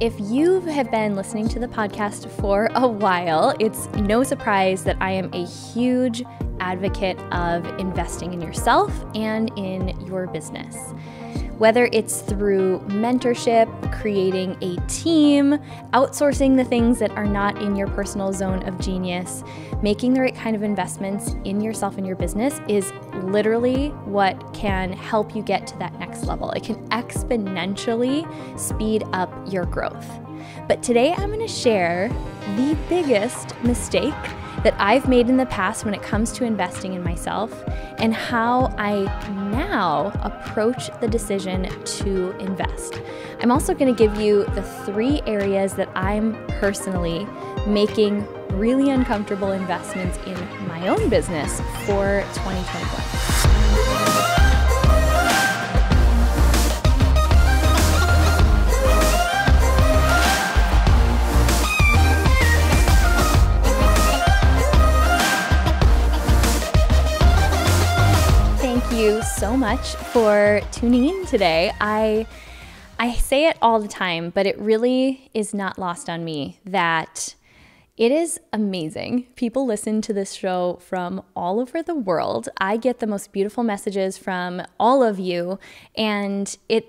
if you have been listening to the podcast for a while, it's no surprise that I am a huge advocate of investing in yourself and in your business. Whether it's through mentorship, creating a team, outsourcing the things that are not in your personal zone of genius, making the right kind of investments in yourself and your business is literally what can help you get to that next level. It can exponentially speed up your growth. But today I'm going to share the biggest mistake that I've made in the past when it comes to investing in myself and how I now approach the decision to invest. I'm also going to give you the three areas that I'm personally making really uncomfortable investments in my own business for 2021. Much for tuning in today. I I say it all the time, but it really is not lost on me that it is amazing. People listen to this show from all over the world. I get the most beautiful messages from all of you and it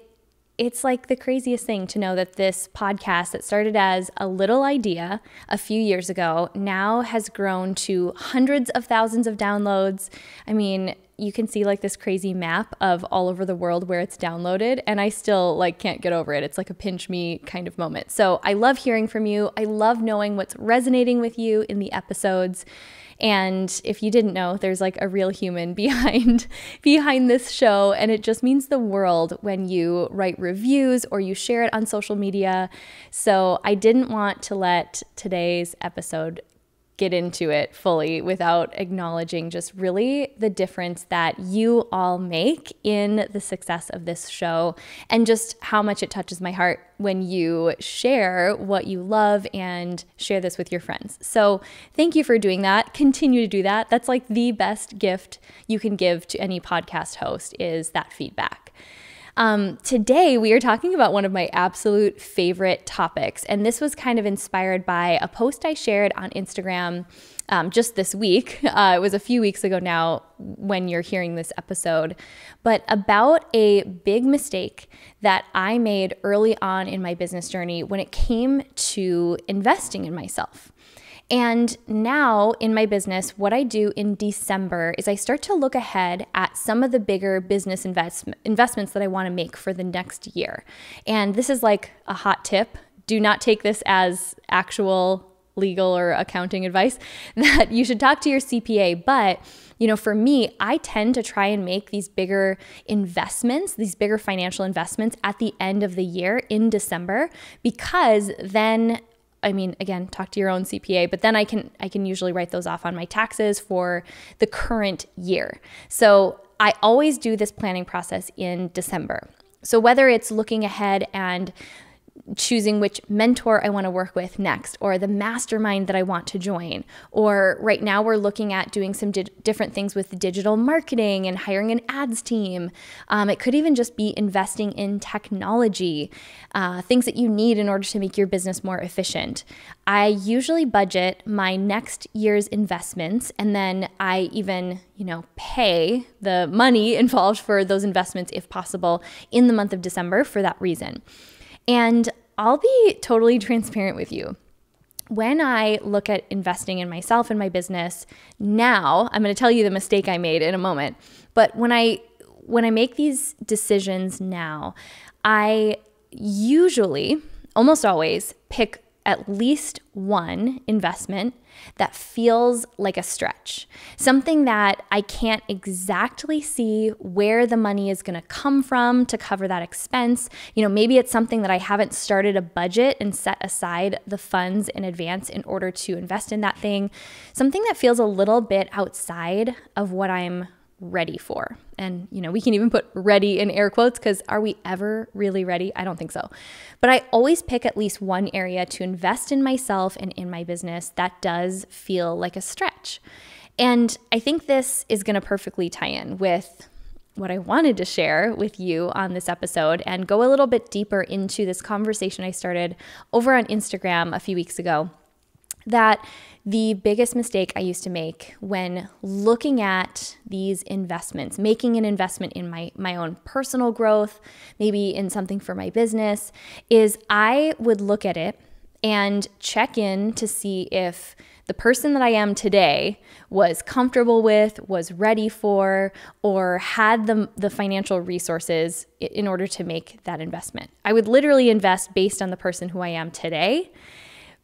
it's like the craziest thing to know that this podcast that started as a little idea a few years ago now has grown to hundreds of thousands of downloads. I mean, you can see like this crazy map of all over the world where it's downloaded and I still like can't get over it. It's like a pinch me kind of moment. So I love hearing from you. I love knowing what's resonating with you in the episodes. And if you didn't know, there's like a real human behind behind this show and it just means the world when you write reviews or you share it on social media. So I didn't want to let today's episode get into it fully without acknowledging just really the difference that you all make in the success of this show and just how much it touches my heart when you share what you love and share this with your friends. So, thank you for doing that. Continue to do that. That's like the best gift you can give to any podcast host is that feedback. Um, today, we are talking about one of my absolute favorite topics, and this was kind of inspired by a post I shared on Instagram um, just this week. Uh, it was a few weeks ago now when you're hearing this episode, but about a big mistake that I made early on in my business journey when it came to investing in myself. And now in my business, what I do in December is I start to look ahead at some of the bigger business invest- investments that I want to make for the next year. And this is like a hot tip. Do not take this as actual legal or accounting advice that you should talk to your CPA, but you know, for me, I tend to try and make these bigger investments, these bigger financial investments at the end of the year in December because then I mean, again, talk to your own CPA, but then I can I can usually write those off on my taxes for the current year. So I always do this planning process in December. So whether it's looking ahead and choosing which mentor I want to work with next, or the mastermind that I want to join. Or right now, we're looking at doing some di- different things with digital marketing and hiring an ads team. Um, it could even just be investing in technology, uh, things that you need in order to make your business more efficient. I usually budget my next year's investments and then I even, you know, pay the money involved for those investments if possible in the month of December for that reason. And I'll be totally transparent with you. When I look at investing in myself and my business now, I'm going to tell you the mistake I made in a moment. But when I when I make these decisions now, I usually almost always pick at least one investment that feels like a stretch, something that I can't exactly see where the money is going to come from to cover that expense. You know, maybe it's something that I haven't started a budget and set aside the funds in advance in order to invest in that thing, something that feels a little bit outside of what I'm ready for. And, you know, we can even put ready in air quotes because are we ever really ready? I don't think so. But I always pick at least one area to invest in myself and in my business that does feel like a stretch. And I think this is going to perfectly tie in with what I wanted to share with you on this episode and go a little bit deeper into this conversation I started over on Instagram a few weeks ago. That the biggest mistake I used to make when looking at these investments, making an investment in my, my own personal growth, maybe in something for my business, is I would look at it and check in to see if the person that I am today was comfortable with, was ready for, or had the, the financial resources in order to make that investment. I would literally invest based on the person who I am today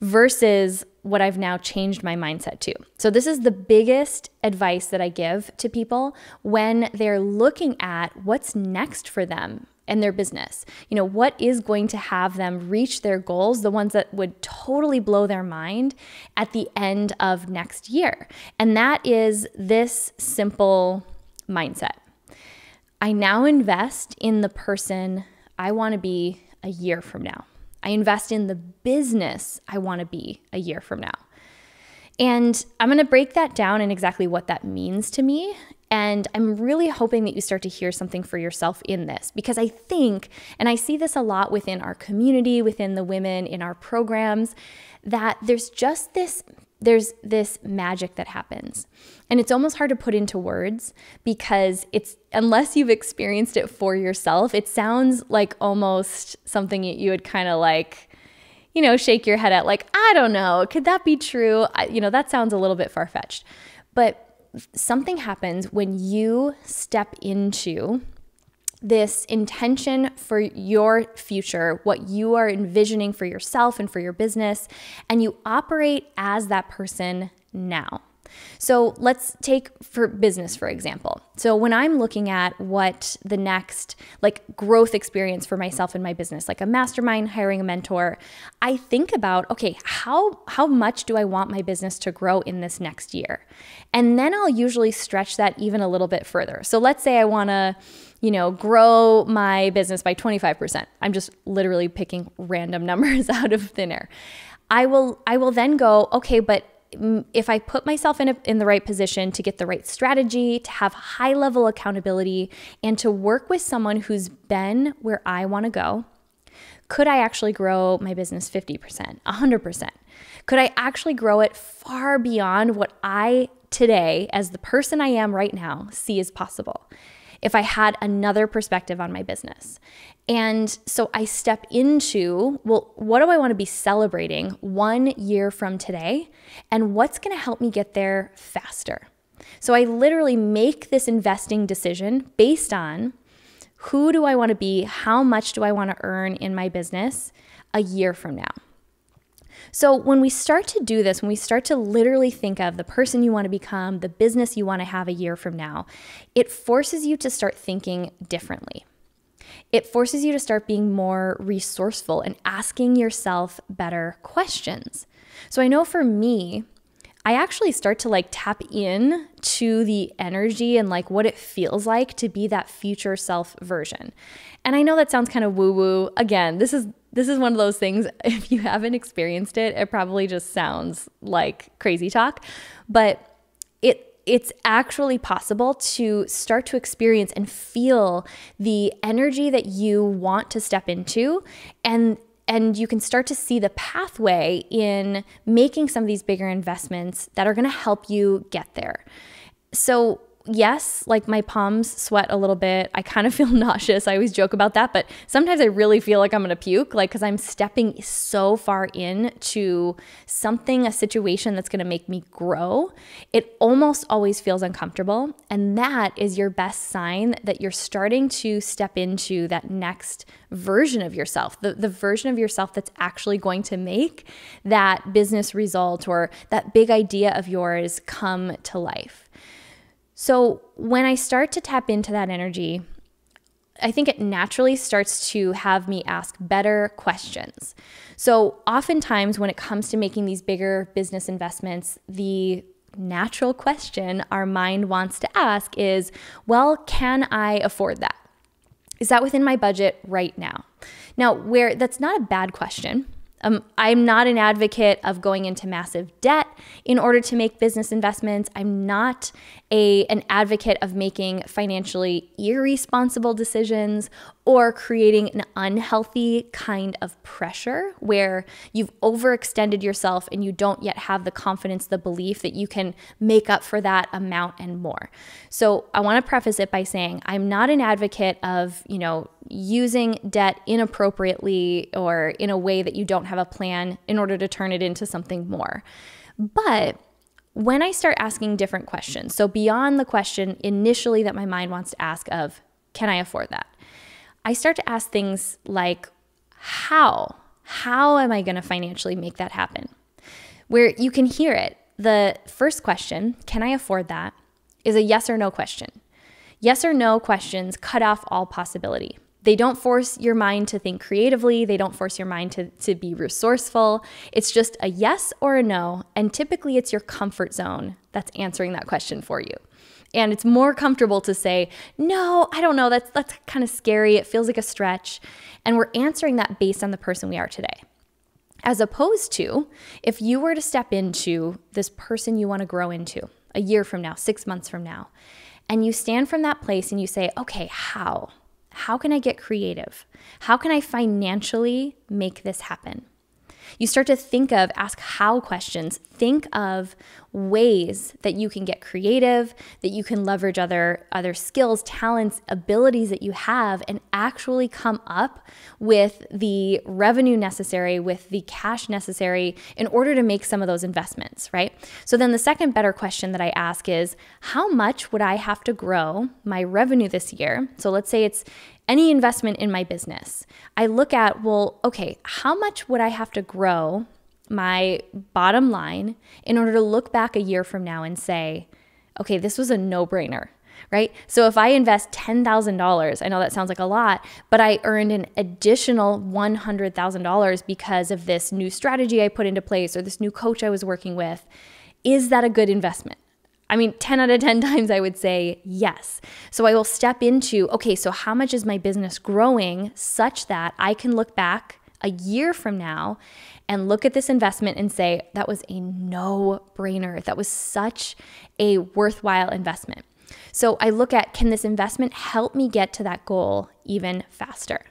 versus what I've now changed my mindset to. So, this is the biggest advice that I give to people when they're looking at what's next for them and their business. You know, what is going to have them reach their goals, the ones that would totally blow their mind at the end of next year. And that is this simple mindset. I now invest in the person I want to be a year from now. I invest in the business I want to be a year from now. And I'm going to break that down and exactly what that means to me and I'm really hoping that you start to hear something for yourself in this because I think, and I see this a lot within our community, within the women in our programs, that there's just this there's this magic that happens. And it's almost hard to put into words because it's unless you've experienced it for yourself, it sounds like almost something you would kind of like you know, shake your head at like, I don't know, could that be true? I, you know, that sounds a little bit far fetched. But something happens when you step into this intention for your future, what you are envisioning for yourself and for your business, and you operate as that person now. So let's take for business, for example. So when I'm looking at what the next like growth experience for myself and my business, like a mastermind, hiring a mentor, I think about, okay, how how much do I want my business to grow in this next year? And then I'll usually stretch that even a little bit further. So let's say I want to you know, grow my business by 25%. I'm just literally picking random numbers out of thin air. I will I will then go, okay, but if I put myself in, a, in the right position to get the right strategy, to have high level accountability, and to work with someone who's been where I want to go, could I actually grow my business 50%, 100%? Could I actually grow it far beyond what I today, as the person I am right now, see as possible? If I had another perspective on my business. And so I step into, well, what do I want to be celebrating one year from today? And what's going to help me get there faster? So I literally make this investing decision based on who do I want to be? How much do I want to earn in my business a year from now? So, when we start to do this, when we start to literally think of the person you want to become, the business you want to have a year from now, it forces you to start thinking differently. It forces you to start being more resourceful and asking yourself better questions. So, I know for me, I actually start to like tap in to the energy and like what it feels like to be that future self version. And I know that sounds kind of woo woo. Again, this is this is one of those things, if you haven't experienced it, it probably just sounds like crazy talk, but it it's actually possible to start to experience and feel the energy that you want to step into and and you can start to see the pathway in making some of these bigger investments that are going to help you get there. So yes, like my palms sweat a little bit. I kind of feel nauseous. I always joke about that, but sometimes I really feel like I'm going to puke, like because I'm stepping so far in to something, a situation that's going to make me grow. It almost always feels uncomfortable. And that is your best sign that you're starting to step into that next version of yourself, the, the version of yourself that's actually going to make that business result or that big idea of yours come to life. So when I start to tap into that energy, I think it naturally starts to have me ask better questions. So, oftentimes, when it comes to making these bigger business investments, the natural question our mind wants to ask is well, can I afford that? Is that within my budget right now? Now, where that's not a bad question. Um, I'm not an advocate of going into massive debt in order to make business investments. I'm not a, an advocate of making financially irresponsible decisions or creating an unhealthy kind of pressure where you've overextended yourself and you don't yet have the confidence, the belief that you can make up for that amount and more. So I want to preface it by saying I'm not an advocate of, you know, using debt inappropriately or in a way that you don't have a plan in order to turn it into something more. But when I start asking different questions, so beyond the question initially that my mind wants to ask of, can I afford that? I start to ask things like, how? How am I going to financially make that happen? Where you can hear it. The first question, can I afford that, is a yes or no question. Yes or no questions cut off all possibility. They don't force your mind to think creatively. They don't force your mind to, to be resourceful. It's just a yes or a no. And typically, it's your comfort zone that's answering that question for you. And it's more comfortable to say, no, I don't know. That's, that's kind of scary. It feels like a stretch. And we're answering that based on the person we are today. As opposed to if you were to step into this person you want to grow into a year from now, six months from now, and you stand from that place and you say, okay, how? How can I get creative? How can I financially make this happen? You start to think of, ask how questions. Think of ways that you can get creative, that you can leverage other other skills, talents, abilities that you have and actually come up with the revenue necessary, with the cash necessary in order to make some of those investments, right? So then the second better question that I ask is how much would I have to grow my revenue this year? So let's say it's any investment in my business, I look at, well, okay, how much would I have to grow my bottom line in order to look back a year from now and say, okay, this was a no brainer, right? So if I invest $10,000, I know that sounds like a lot, but I earned an additional $100,000 because of this new strategy I put into place or this new coach I was working with, is that a good investment? I mean, 10 out of 10 times I would say yes. So I will step into okay, so how much is my business growing such that I can look back a year from now and look at this investment and say, that was a no brainer. That was such a worthwhile investment. So I look at can this investment help me get to that goal even faster?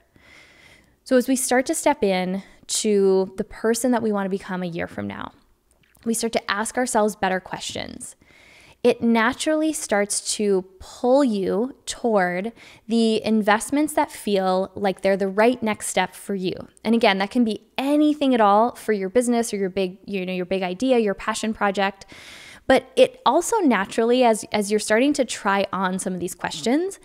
So as we start to step in to the person that we want to become a year from now, we start to ask ourselves better questions it naturally starts to pull you toward the investments that feel like they're the right next step for you. And again, that can be anything at all for your business or your big, you know, your big idea, your passion project. But it also naturally as as you're starting to try on some of these questions,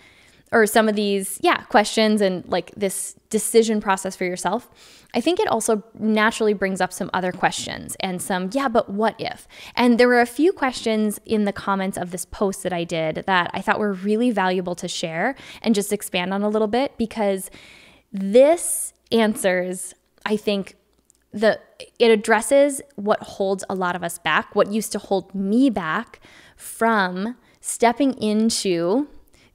or some of these, yeah, questions and like this decision process for yourself, I think it also naturally brings up some other questions and some, yeah, but what if? And there were a few questions in the comments of this post that I did that I thought were really valuable to share and just expand on a little bit because this answers, I think, the it addresses what holds a lot of us back, what used to hold me back from stepping into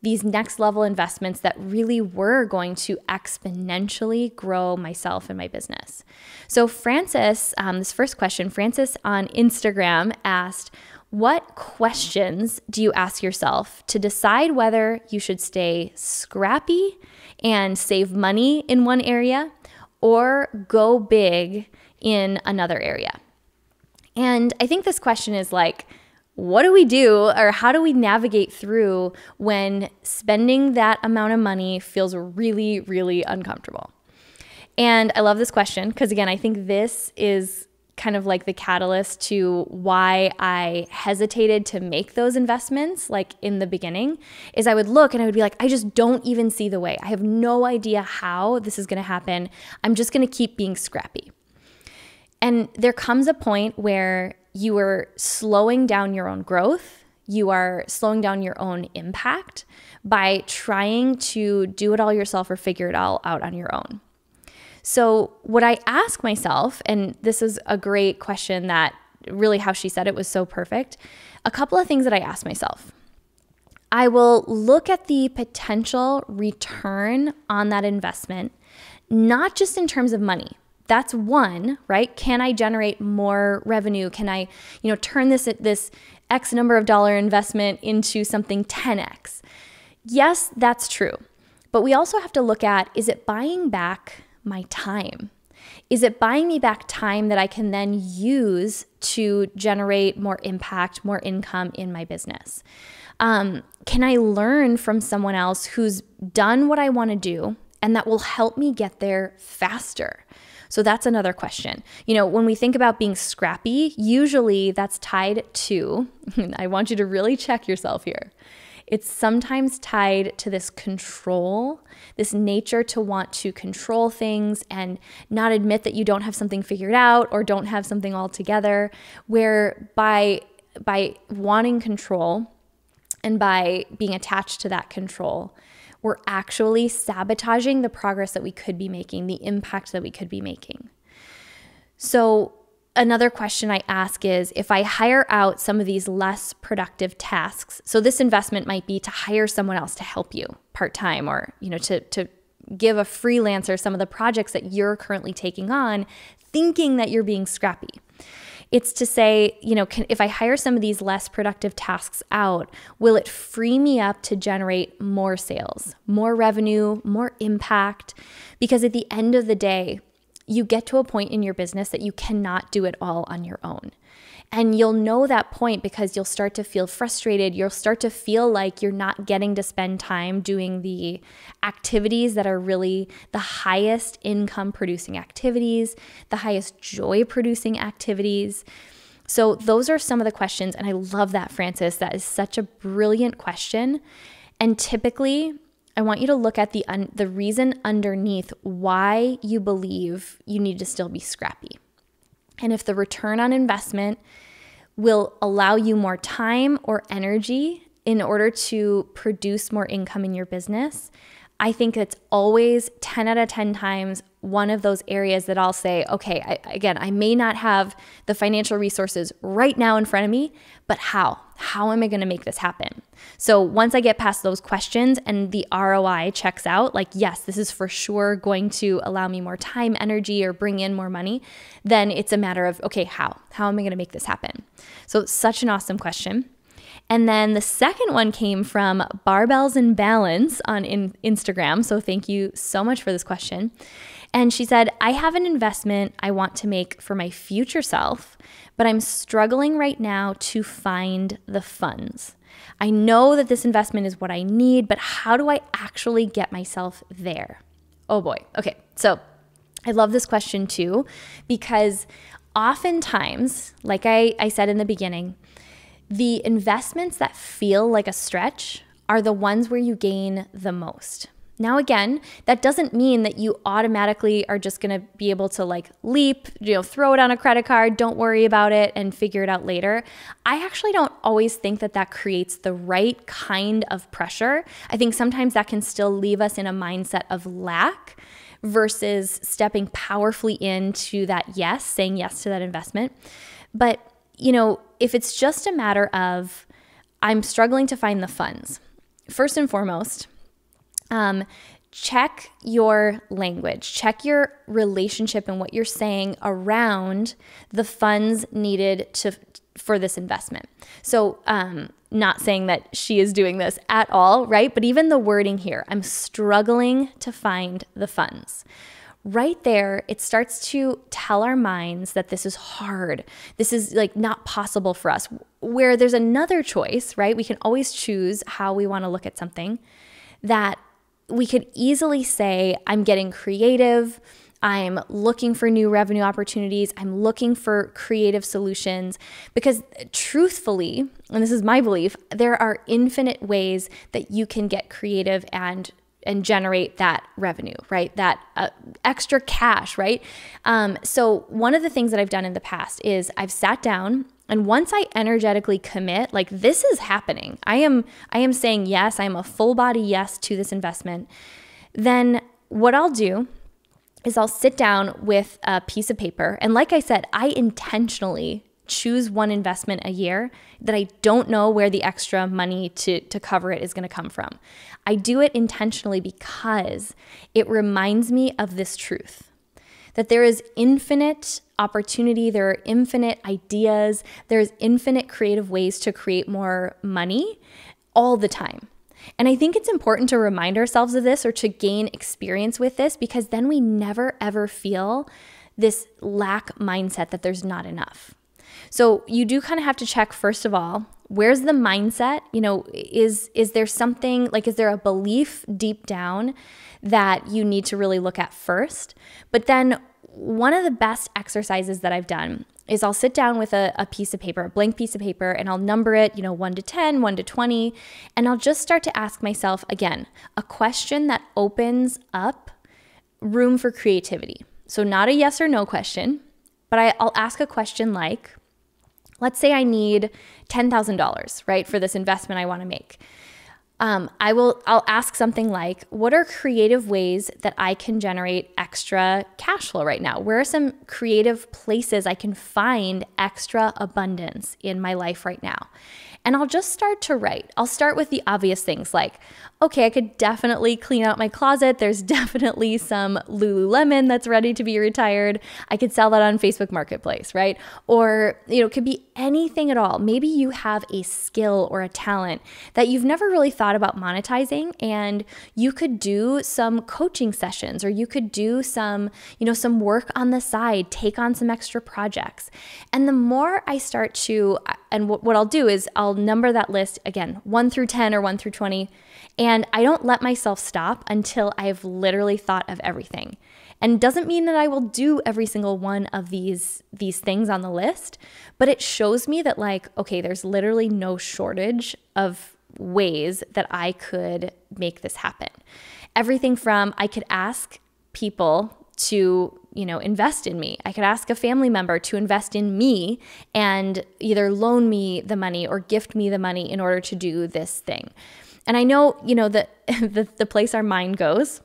these next level investments that really were going to exponentially grow myself and my business. So, Francis, um, this first question, Francis on Instagram asked, What questions do you ask yourself to decide whether you should stay scrappy and save money in one area or go big in another area? And I think this question is like, what do we do or how do we navigate through when spending that amount of money feels really, really uncomfortable? And I love this question because, again, I think this is kind of like the catalyst to why I hesitated to make those investments like in the beginning is I would look and I would be like I just don't even see the way. I have no idea how this is going to happen. I'm just going to keep being scrappy. And there comes a point where you are slowing down your own growth. You are slowing down your own impact by trying to do it all yourself or figure it all out on your own. So, what I ask myself, and this is a great question that really how she said it was so perfect, a couple of things that I ask myself. I will look at the potential return on that investment, not just in terms of money, That's one, right? Can I generate more revenue? Can I, you know, turn this this X number of dollar investment into something 10x? Yes, that's true. But we also have to look at is it buying back my time? Is it buying me back time that I can then use to generate more impact, more income in my business? Um, can I learn from someone else who's done what I want to do and that will help me get there faster? So that's another question. You know, when we think about being scrappy, usually that's tied to, I want you to really check yourself here. It's sometimes tied to this control, this nature to want to control things and not admit that you don't have something figured out or don't have something all together, where by by wanting control and by being attached to that control, we're actually sabotaging the progress that we could be making, the impact that we could be making. So, another question I ask is if I hire out some of these less productive tasks, so this investment might be to hire someone else to help you part time or, you know, to, to give a freelancer some of the projects that you're currently taking on, thinking that you're being scrappy. It's to say, you know, can, if I hire some of these less productive tasks out, will it free me up to generate more sales, more revenue, more impact? Because at the end of the day, you get to a point in your business that you cannot do it all on your own. And you'll know that point because you'll start to feel frustrated. You'll start to feel like you're not getting to spend time doing the activities that are really the highest income producing activities, the highest joy producing activities. So, those are some of the questions. And I love that, Francis. That is such a brilliant question. And typically, I want you to look at the un- the reason underneath why you believe you need to still be scrappy. And if the return on investment will allow you more time or energy in order to produce more income in your business, I think it's always 10 out of 10 times one of those areas that I'll say, okay, I, again, I may not have the financial resources right now in front of me, but how? How am I going to make this happen? So once I get past those questions and the ROI checks out, like, yes, this is for sure going to allow me more time, energy, or bring in more money, then it's a matter of, okay, how? How am I going to make this happen? So, such an awesome question. And then the second one came from Barbells and Balance on in Instagram. So thank you so much for this question. And she said, I have an investment I want to make for my future self, but I'm struggling right now to find the funds. I know that this investment is what I need, but how do I actually get myself there? Oh boy. Okay. So I love this question too, because oftentimes, like I, I said in the beginning, the investments that feel like a stretch are the ones where you gain the most. Now, again, that doesn't mean that you automatically are just gonna be able to like leap, you know, throw it on a credit card, don't worry about it, and figure it out later. I actually don't always think that that creates the right kind of pressure. I think sometimes that can still leave us in a mindset of lack versus stepping powerfully into that yes, saying yes to that investment. But, you know, if it's just a matter of I'm struggling to find the funds, first and foremost, um, check your language, check your relationship and what you're saying around the funds needed to for this investment. So, um, not saying that she is doing this at all, right? But even the wording here, I'm struggling to find the funds right there, it starts to tell our minds that this is hard. This is like not possible for us. Where there's another choice, right? We can always choose how we want to look at something that we could easily say, I'm getting creative. I'm looking for new revenue opportunities. I'm looking for creative solutions because, truthfully, and this is my belief, there are infinite ways that you can get creative and and generate that revenue, right? That uh, extra cash, right? Um, so, one of the things that I've done in the past is I've sat down and once I energetically commit, like this is happening. I am I am saying yes, I am a full body yes to this investment. Then what I'll do is I'll sit down with a piece of paper and like I said, I intentionally choose one investment a year that I don't know where the extra money to, to cover it is going to come from. I do it intentionally because it reminds me of this truth that there is infinite opportunity, there are infinite ideas, there's infinite creative ways to create more money all the time. And I think it's important to remind ourselves of this or to gain experience with this because then we never ever feel this lack mindset that there's not enough. So you do kind of have to check first of all, where's the mindset? You know, is is there something like is there a belief deep down that you need to really look at first? But then one of the best exercises that I've done is I'll sit down with a, a, piece of paper, a blank piece of paper, and I'll number it, you know, 1 to 10, 1 to 20, and I'll just start to ask myself again a question that opens up room for creativity. So, not a yes or no question, but I, I'll ask a question like, let's say I need $10,000, right, for this investment I want to make. Um, I will I'll ask something like, what are creative ways that I can generate extra cash flow right now? Where are some creative places I can find extra abundance in my life right now? And I'll just start to write. I'll start with the obvious things like, okay, I could definitely clean out my closet. There's definitely some Lululemon that's ready to be retired. I could sell that on Facebook Marketplace, right? Or, you know, it could be anything at all. Maybe you have a skill or a talent that you've never really thought about monetizing and you could do some coaching sessions or you could do some, you know, some work on the side, take on some extra projects. And the more I start to and what I'll do is I'll number that list again, 1 through 10 or 1 through 20. And I don't let myself stop until I've literally thought of everything. And doesn't mean that I will do every single one of these these things on the list, but it shows me that like okay, there's literally no shortage of ways that I could make this happen. Everything from I could ask people to you know invest in me i could ask a family member to invest in me and either loan me the money or gift me the money in order to do this thing and i know you know that the, the place our mind goes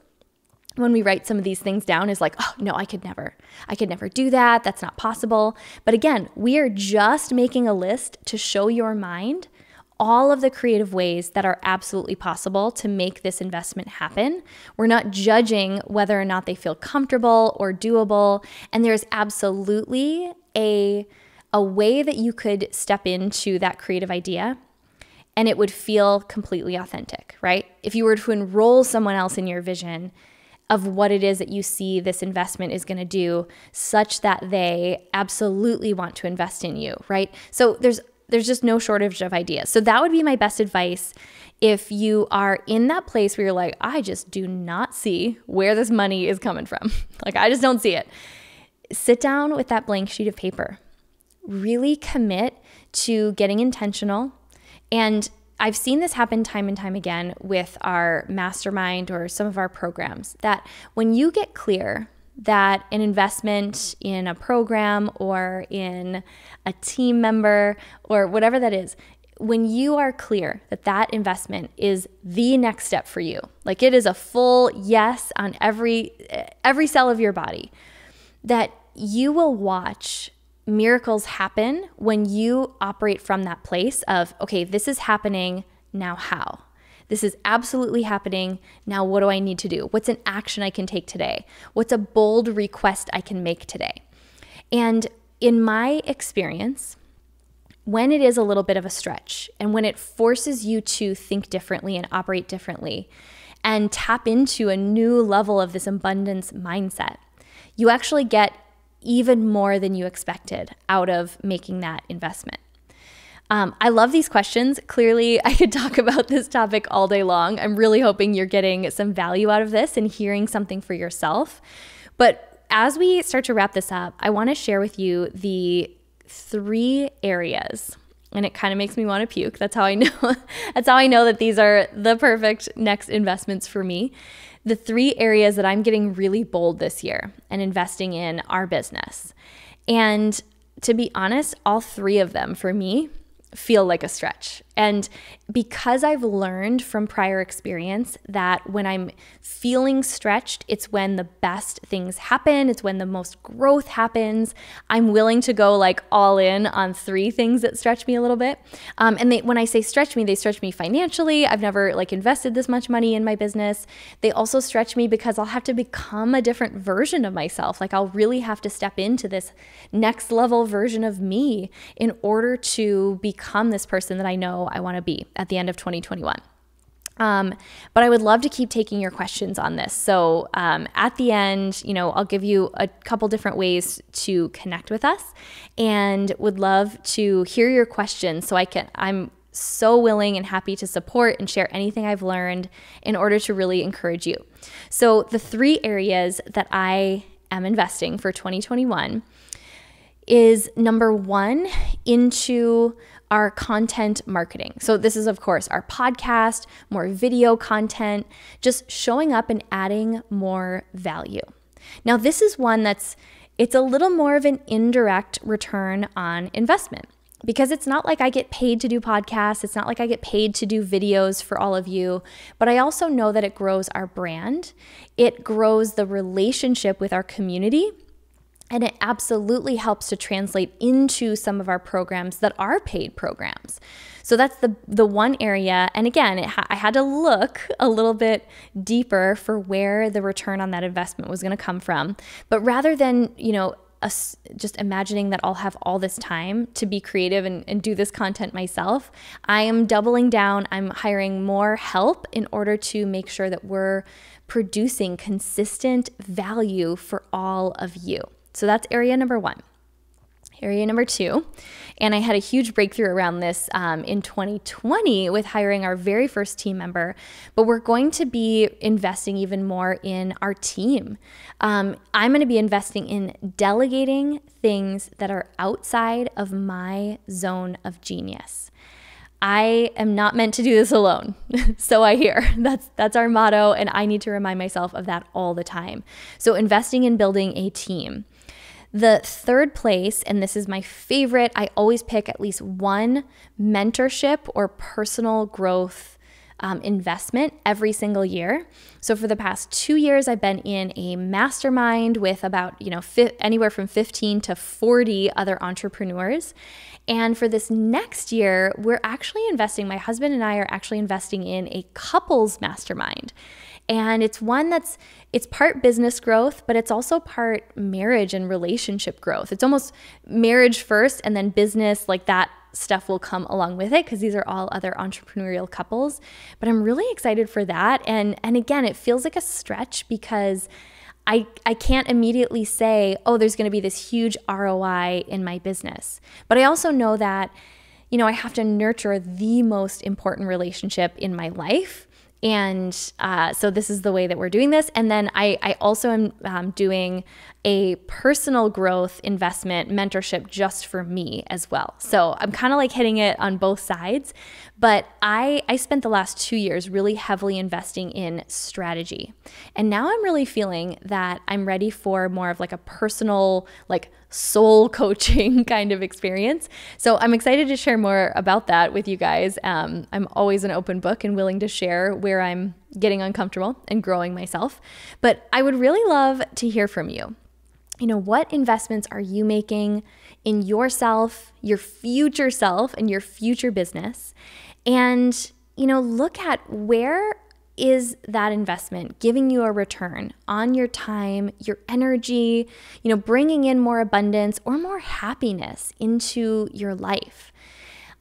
when we write some of these things down is like oh no i could never i could never do that that's not possible but again we are just making a list to show your mind all of the creative ways that are absolutely possible to make this investment happen. We're not judging whether or not they feel comfortable or doable. And there's absolutely a, a way that you could step into that creative idea and it would feel completely authentic, right? If you were to enroll someone else in your vision, of what it is that you see this investment is going to do such that they absolutely want to invest in you, right? So there's there's just no shortage of ideas. So that would be my best advice if you are in that place where you're like, I just do not see where this money is coming from. like, I just don't see it. Sit down with that blank sheet of paper. Really commit to getting intentional. And I've seen this happen time and time again with our mastermind or some of our programs that when you get clear that an investment in a program or in a team member or whatever that is, when you are clear that that investment is the next step for you, like it is a full yes on every every cell of your body, that you will watch miracles happen when you operate from that place of okay, this is happening, now how? This is absolutely happening. Now, what do I need to do? What's an action I can take today? What's a bold request I can make today? And in my experience, when it is a little bit of a stretch and when it forces you to think differently and operate differently and tap into a new level of this abundance mindset, you actually get even more than you expected out of making that investment. Um, I love these questions. Clearly, I could talk about this topic all day long. I'm really hoping you're getting some value out of this and hearing something for yourself. But as we start to wrap this up, I want to share with you the three areas. And it kind of makes me want to puke. That's how I know. that's how I know that these are the perfect next investments for me. The three areas that I'm getting really bold this year and investing in our business. And to be honest, all three of them for me feel like a stretch. And because I've learned from prior experience that when I'm feeling stretched, it's when the best things happen, it's when the most growth happens. I'm willing to go like all in on three things that stretch me a little bit. Um, and they, when I say stretch me, they stretch me financially. I've never like invested this much money in my business. They also stretch me because I'll have to become a different version of myself. Like I'll really have to step into this next level version of me in order to become this person that I know I want to be at the end of 2021. Um, but I would love to keep taking your questions on this. So um, at the end, you know, I'll give you a couple different ways to connect with us, and would love to hear your questions. So I can, I'm so willing and happy to support and share anything I've learned in order to really encourage you. So the three areas that I am investing for 2021 is number one into our content marketing. So, this is, of course, our podcast, more video content, just showing up and adding more value. Now, this is one that's it's a little more of an indirect return on investment because it's not like I get paid to do podcasts, it's not like I get paid to do videos for all of you, but I also know that it grows our brand. It grows the relationship with our community and it absolutely helps to translate into some of our programs that are paid programs. So that's the the one area. And again, ha- I had to look a little bit deeper for where the return on that investment was going to come from. But rather than you know us just imagining that I'll have all this time to be creative and, and do this content myself, I am doubling down. I'm hiring more help in order to make sure that we're producing consistent value for all of you. So that's area number one. Area number two, and I had a huge breakthrough around this um, in 2020 with hiring our very first team member, but we're going to be investing even more in our team. Um, I'm going to be investing in delegating things that are outside of my zone of genius. I am not meant to do this alone. so I hear. That's that's our motto and I need to remind myself of that all the time. So investing in building a team. The third place, and this is my favorite, I always pick at least one mentorship or personal growth um, investment every single year. So for the past two years, I've been in a mastermind with about you know fi- anywhere from 15 to 40 other entrepreneurs. And for this next year, we're actually investing. My husband and I are actually investing in a couples mastermind and it's one that's it's part business growth but it's also part marriage and relationship growth. It's almost marriage first and then business like that stuff will come along with it because these are all other entrepreneurial couples. But i'm really excited for that. And and again it feels like a stretch because I, I can't immediately say, oh, there's going to be this huge ROI in my business. But I also know that, you know, I have to nurture the most important relationship in my life and uh, so this is the way that we're doing this. And then I, I also am um, doing a personal growth investment mentorship just for me as well. So I'm kind of like hitting it on both sides. But I, I spent the last two years really heavily investing in strategy. And now I'm really feeling that I'm ready for more of like a personal, like soul coaching kind of experience. So I'm excited to share more about that with you guys. Um, I'm always an open book and willing to share where I'm getting uncomfortable and growing myself. But I would really love to hear from you. You know, what investments are you making in yourself, your future self, and your future business? And, you know, look at where is that investment giving you a return on your time, your energy, you know, bringing in more abundance or more happiness into your life?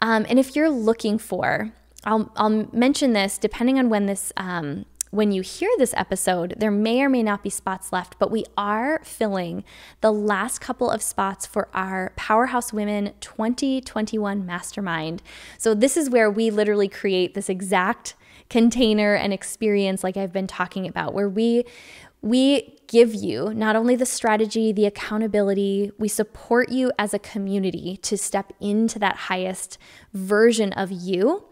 Um, and if you're looking for, I'll, I'll mention this depending on when this um, when you hear this episode, there may or may not be spots left, but we are filling the last couple of spots for our Powerhouse Women 2021 Mastermind. So, this is where we literally create this exact container and experience like I've been talking about where we we give you not only the strategy, the accountability, we support you as a community to step into that highest version of you.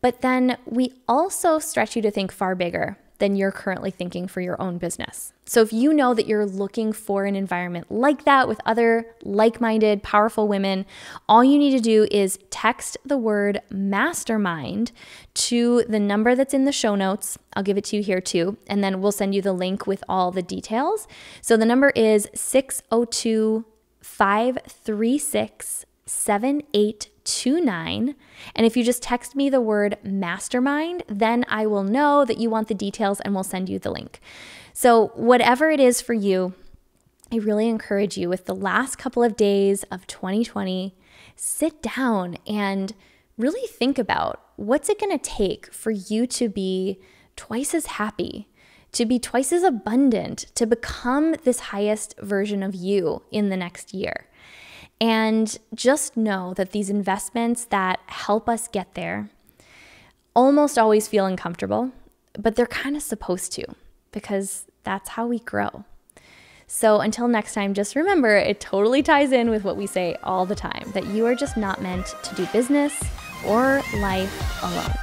But then we also stretch you to think far bigger than you're currently thinking for your own business. So if you know that you're looking for an environment like that with other like minded, powerful women, all you need to do is text the word mastermind to the number that's in the show notes. I'll give it to you here too. And then we'll send you the link with all the details. So the number is 602 536 7829. And if you just text me the word mastermind, then I will know that you want the details and we'll send you the link. So, whatever it is for you, I really encourage you with the last couple of days of 2020, sit down and really think about what's it going to take for you to be twice as happy, to be twice as abundant, to become this highest version of you in the next year. And just know that these investments that help us get there almost always feel uncomfortable, but they're kind of supposed to because that's how we grow. So until next time, just remember it totally ties in with what we say all the time that you are just not meant to do business or life alone.